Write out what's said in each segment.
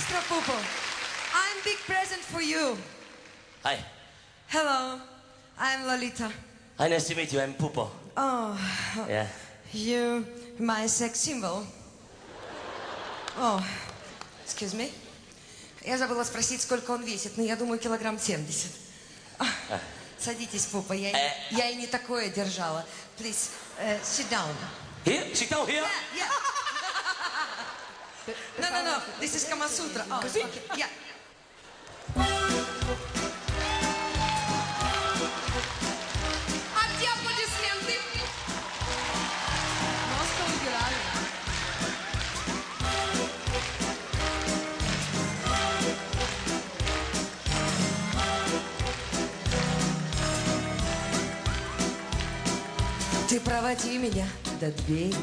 Maestro Pupo, I'm big present for you. Hi. Hello, I'm Lolita. Hi, nice to meet you. I'm Pupo. Oh, Yeah. you, my sex symbol. О, excuse me. Я забыла спросить, сколько он весит, но я думаю, килограмм 70. А, Садитесь, Пупа, я, Э. я и не такое держала. Please, uh, sit down. Here? Sit down here? Yeah, yeah. No, no, no, this is Kama Sutra. Oh, okay, yeah. Где аплодисменты? Просто убирали. Ты проводи меня до двери,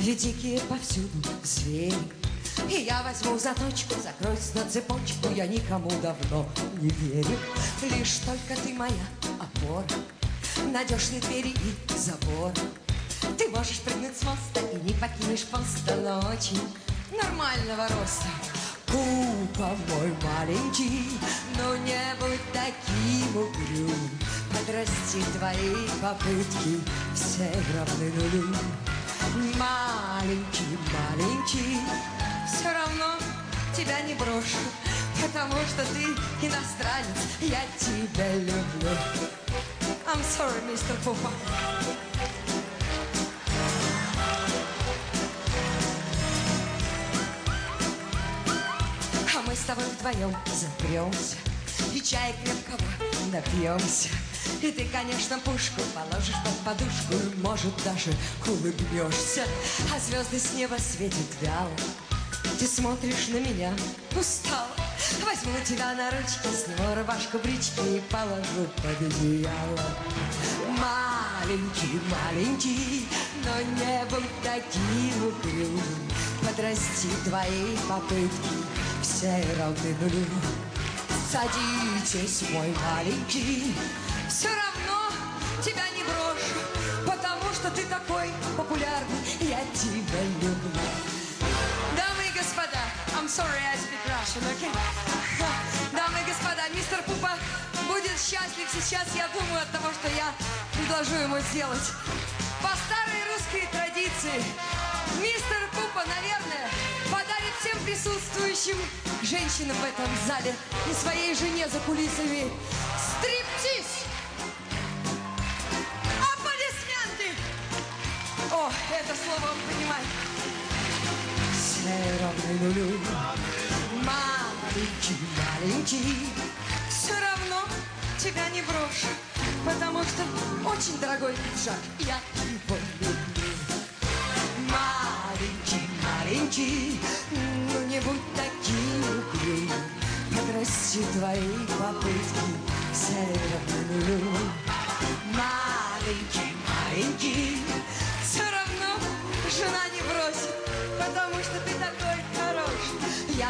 дикие повсюду звери. И я возьму заточку, закроюсь на цепочку, я никому давно не верю. Лишь только ты моя опора, надежные двери и забор. Ты можешь прыгнуть с моста и не покинешь поста, но очень нормального роста. Купа мой маленький, но не будь таким угрюм. Подрасти твои попытки, все равны нулю. Маленький, маленький, все равно тебя не брошу, потому что ты иностранец, я тебя люблю. I'm sorry, мистер Пупа. А мы с тобой вдвоем запремся И чай крепкого напьемся И ты, конечно, пушку положишь под подушку может, даже улыбнешься А звезды с неба светят вяло Ты смотришь на меня устало Возьму тебя на ручки, сниму рубашку, брючки И положу под одеяло. Маленький, маленький, но не будь таким угрюмым Подрасти твои попытки, все равны нулю Садитесь, мой маленький, все равно тебя не брошу Потому что ты такой sorry I speak Russian, okay? Дамы и господа, мистер Пупа будет счастлив сейчас, я думаю, от того, что я предложу ему сделать. По старой русской традиции, мистер Пупа, наверное, подарит всем присутствующим женщинам в этом зале и своей жене за кулисами Нулю. Маленький, маленький, все равно тебя не брошу, потому что очень дорогой пиджак, я его люблю. Маленький, маленький, ну не будь таким угрюм, подрасти твои попытки, все равно нулю.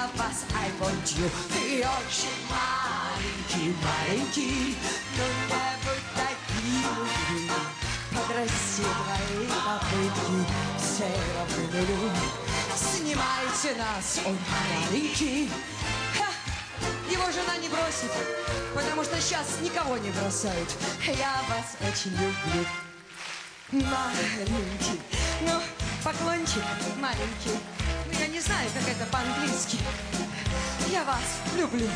Я вас I want you, ты очень маленький, маленький, но таким угрюм. Подрасти твои попытки, все равно. Снимайте нас, он маленький. Его жена не бросит, потому что сейчас никого не бросают. Я вас очень люблю. Маленький, ну, поклончик маленький. Я не знаю, как это по-английски. Я вас люблю.